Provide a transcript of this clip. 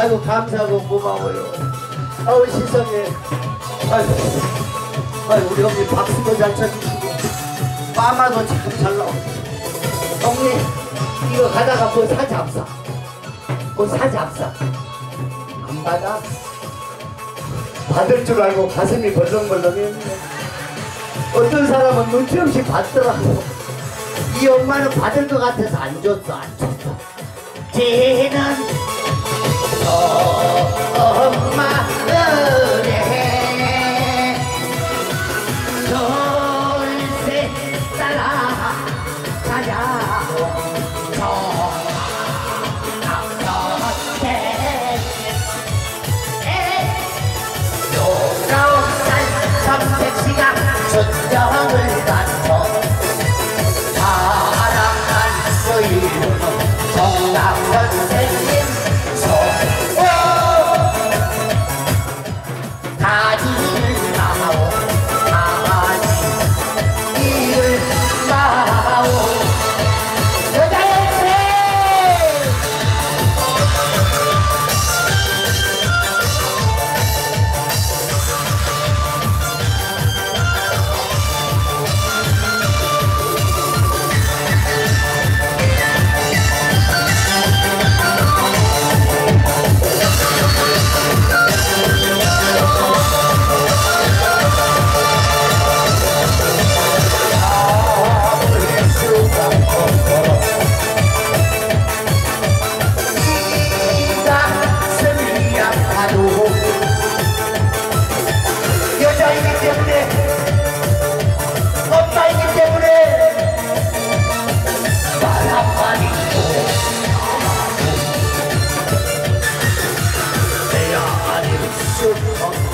아이고 감사하고 고마워요. 아우 세상에. 아이고. 아이고 우리 형님 박수도 잘 쳐주시고 빠마도 참 잘 나오고 형님 이거 가다가 뭐 사잡사 뭐 사잡사 안 받아? 받을 줄 알고 가슴이 벌렁벌렁했네. 어떤 사람은 눈치 없이 받더라고. 이 엄마는 받을 것 같아서 안 줬어 안 줬어. 쟤 got